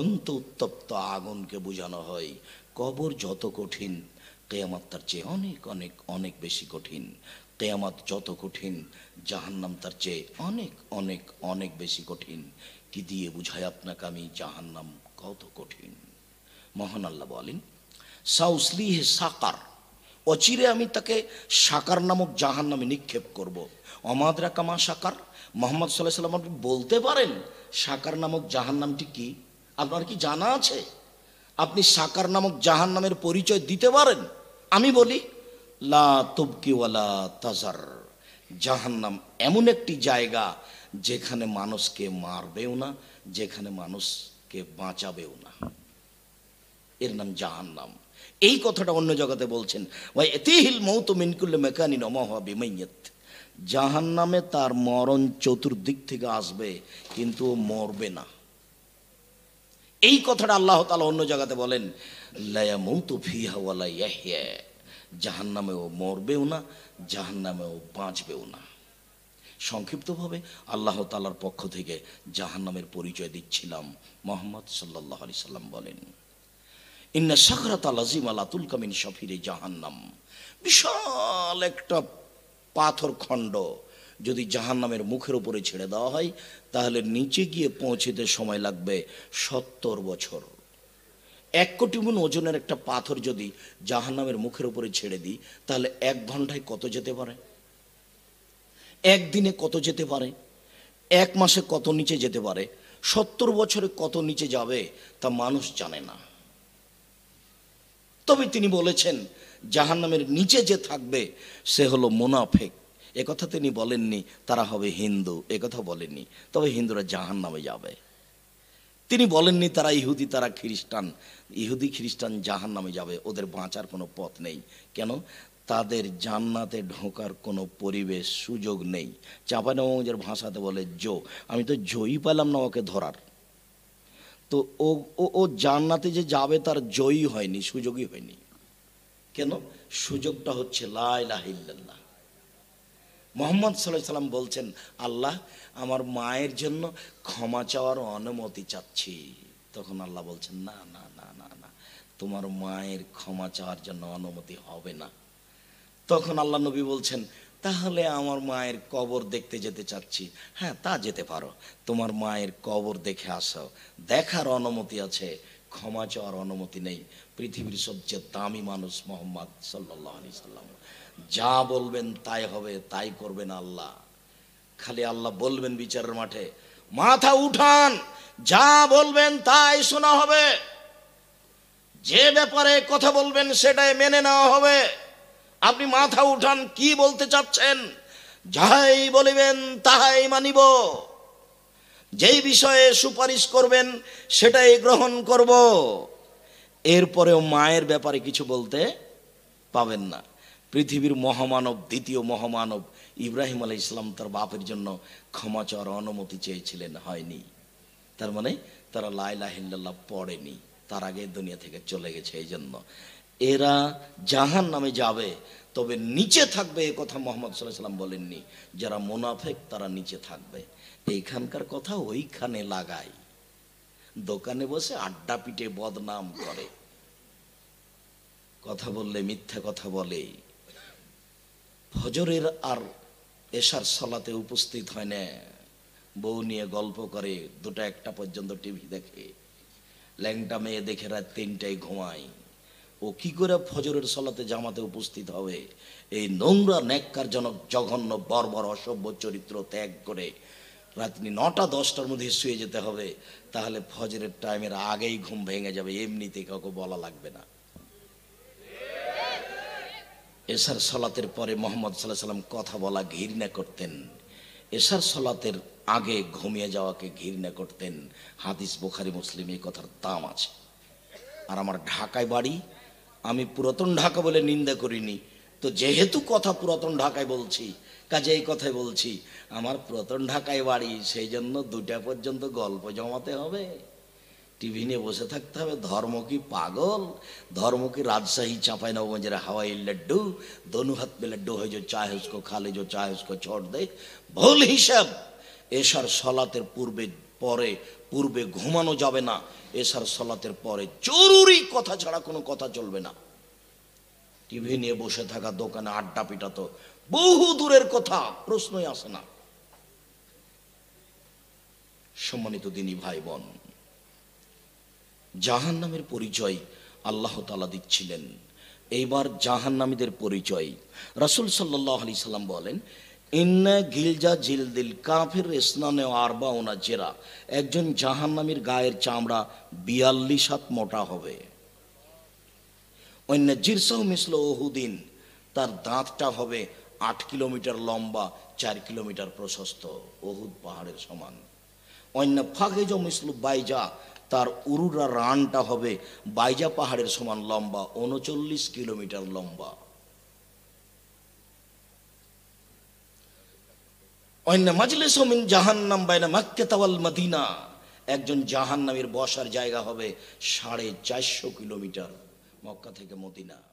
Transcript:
অন্ত উত্তপ্ত আগুনকে বোঝানো হয়। কবর যত কঠিন, কেয়ামাত তার চেয়ে অনেক অনেক অনেক বেশি কঠিন। কেয়ামাত যত কঠিন, জাহান্নাম তার চেয়ে অনেক অনেক অনেক বেশি কঠিন। কি দিয়ে বুঝায় আপনাকে আমি জাহান্নাম কত কঠিন? মহান আল্লাহ বলেন, সাউসলিহে সাকার, অচিরে আমি তাকে সাকার নামক জাহান নামে নিক্ষেপ করব। অমাদরা কামা সাকার? মোহাম্মদ সাল্লাহ সাল্লাম বলতে পারেন, সাকার নামক জাহান নামটি কি? আপনার কি জানা আছে? আপনি সাকার নামক জাহান নামের পরিচয় দিতে পারেন? আমি বলি, লা তুবকিওয়ালা তাজার। জাহান্নাম এমন একটি জায়গা যেখানে মানুষকে মারবেও না, যেখানে মানুষকে বাঁচাবেও না। এর নাম জাহান্নাম। এই কথাটা অন্য জগতে বলছেন ভাই এতিহিল মৌত মিনকুল্লে মেকানি নমহা বিমাইয়ত জাহান নামে তার মরণ চতুর্দিক থেকে আসবে, কিন্তু ও মরবে না। এই কথাটা আল্লাহ তালা অন্য জায়গাতে বলেন লায়া মৌতু ফিহা ওয়ালা ইয়াহিয়া জাহান ও মরবেও না জাহান ও বাঁচবেও না। সংক্ষিপ্তভাবে আল্লাহ তালার পক্ষ থেকে জাহান নামের পরিচয় দিচ্ছিলাম, মোহাম্মদ সাল্লাহ আলি সাল্লাম বলেন, ইন্না সাকরাত আলাজিম আলাতুল কামিন শফিরে জাহান্নাম। বিশাল একটা পাথর খণ্ড যদি জাহান্নামের মুখের উপরে ছেড়ে দেওয়া হয়, তাহলে নিচে গিয়ে পৌঁছেতে সময় লাগবে সত্তর বছর। এক কোটি গুণ ওজনের একটা পাথর যদি জাহান্নামের মুখের উপরে ছেড়ে দিই, তাহলে এক ঘন্টায় কত যেতে পারে? একদিনে কত যেতে পারে? এক মাসে কত নিচে যেতে পারে? সত্তর বছরে কত নিচে যাবে, তা মানুষ জানে না। তবে তিনি বলেছেন, জাহান্নামের নিচে যে থাকবে, সে হলো মোনাফেক। একথা তিনি বলেননি, তারা হবে হিন্দু একথা বলেননি, তবে হিন্দুরা জাহান নামে যাবে। তিনি বলেননি, তারা ইহুদি, তারা খ্রিস্টান, ইহুদি, খ্রিস্টান জাহান নামে যাবে, ওদের বাঁচার কোনো পথ নেই। কেন? তাদের জান্নাতে ঢোকার কোনো পরিবেশ, সুযোগ নেই। চাঁপানবাবুজের ভাষাতে বলে, জো, আমি তো জয়ী পেলাম না ওকে ধরার। তো ও ও জান্নাতে যে যাবে, তার জয়ী হয়নি, সুযোগই হয়নি। কেন? সুযোগটা হচ্ছে লাইলাহিল্লাহ মোহাম্মদ সাল্লাহ সাল্লাম বলছেন, আল্লাহ আমার মায়ের জন্য ক্ষমা চাওয়ার অনুমতি চাচ্ছি। তখন আল্লাহ বলছেন, না না না না না, তোমার মায়ের ক্ষমা চাওয়ার জন্য অনুমতি হবে না। তখন আল্লাহ নবী বলছেন, তাহলে আমার মায়ের কবর দেখতে যেতে চাচ্ছি। হ্যাঁ তা যেতে পারো। তোমার মায়ের কবর দেখে আসো। দেখার অনুমতি আছে। ক্ষমা চাওয়ার অনুমতি নেই। পৃথিবীর সবচেয়ে দামি মানুষ মোহাম্মদ সাল্লাহ আলি সাল্লাম যা বলবেন তাই হবে, তাই করবেন আল্লাহ। খালি আল্লাহ বলবেন বিচারের মাঠে, মাথা উঠান, যা বলবেন তাই শোনা হবে। যে ব্যাপারে কথা বলবেন সেটাই মেনে নেওয়া হবে। আপনি মাথা উঠান, কি বলতে চাচ্ছেন? যাহাই বলিবেন তাহাই মানিব। যেই বিষয়ে সুপারিশ করবেন সেটাই গ্রহণ করব। এরপরেও মায়ের ব্যাপারে কিছু বলতে পাবেন না। পৃথিবীর মহামানব, দ্বিতীয় মহামানব ইব্রাহিম আলাই ইসলাম তার বাপের জন্য ক্ষমা চাওয়ার অনুমতি চেয়েছিলেন, হয়নি। তার মানে তারা লাইলাহিল্লাহ পড়েনি, তার আগে দুনিয়া থেকে চলে গেছে এই জন্য এরা জাহান নামে যাবে, তবে নিচে থাকবে এ কথা মোহাম্মদ সাল্লাহ সাল্লাম বলেননি। যারা মোনাফেক, তারা নিচে থাকবে। এইখানকার কথা ওইখানে লাগায় দোকানে বসে আড্ডা পিটে বদনাম করে। কথা বললে মিথ্যা কথা বলে। ফজরের আর এশার সলাতে উপস্থিত হয় না। বউ নিয়ে গল্প করে, দুটা একটা পর্যন্ত টিভি দেখে। ল্যাংটা মেয়ে দেখে রাত তিনটায় ঘুমায়। ও কি করে ফজরের সলাতে জামাতে উপস্থিত হবে? এই নোংরা, ন্যাক্কারজনক, জঘন্য, বর্বর, অসভ্য চরিত্র ত্যাগ করে রাত্রি নটা, দশটার মধ্যে শুয়ে যেতে হবে। তাহলে ফজরের টাইমের আগেই ঘুম ভেঙে যাবে, এমনিতে কাউকে বলা লাগবে না। এশার সলাতের পরে মোহাম্মদ সাল্লাহ সাল্লাম কথা বলা ঘৃণা করতেন। এশার সলাতের আগে ঘুমিয়ে যাওয়াকে ঘৃণা করতেন। হাদিস বোখারি, মুসলিম এই কথার দাম আছে। আর আমার ঢাকায় বাড়ি, আমি পুরাতন ঢাকা বলে নিন্দা করিনি। তো যেহেতু কথা পুরাতন ঢাকায় বলছি, কাজে এই কথাই বলছি, আমার পুরাতন ঢাকায় বাড়ি, সেই জন্য দুটা পর্যন্ত গল্প জমাতে হবে। টিভি নিয়ে বসে থাকতে হবে। ধর্ম কি পাগল? ধর্ম কি রাজশাহী চাঁপাই নবগঞ্জের হাওয়াই লাড্ডু? দনু হাত পে লাড্ডু হয়ে যা চাহে হুসকো খালে যে চাহে হুসকো ছড় দে। ভুল হিসাব! এসার সলাতের পূর্বে পরে, পূর্বে ঘুমানো যাবে না। এসার সলাতের পরে জরুরি কথা ছাড়া কোনো কথা চলবে না। টিভি নিয়ে বসে থাকা দোকানে আড্ডা পিটাতো। বহু দূরের কথা, প্রশ্নই আসে না। সম্মানিত দিনী ভাই বোন জাহান নামের পরিচয় আল্লাহ তালা দিচ্ছিলেন। এইবার জাহান্নামীদের পরিচয়। রাসুল সাল্লাহ আলি সাল্লাম বলেন, ইন্না গিলজা জিলদিল কাফের ইসনানে আরবা ওনা জেরা। একজন জাহান্নামীর গায়ের চামড়া বিয়াল্লিশ হাত মোটা হবে। অন্য জিরসাও মিসল ওহুদিন। তার দাঁতটা হবে আট কিলোমিটার লম্বা, চার কিলোমিটার প্রশস্ত। ওহুদ পাহাড়ের সমান। অন্য ফাগেজ মিসলু বাইজা। তার উরুরা রানটা হবে বাইজা পাহাড়ের সমান লম্বা, উনচল্লিশ কিলোমিটার লম্বা। অন্য মাজলিস জাহান্নাম বাইনা মাক্কে তাওয়াল মদিনা। একজন জাহান্নামের বসার জায়গা হবে সাড়ে চারশো কিলোমিটার মক্কা থেকে মদিনা।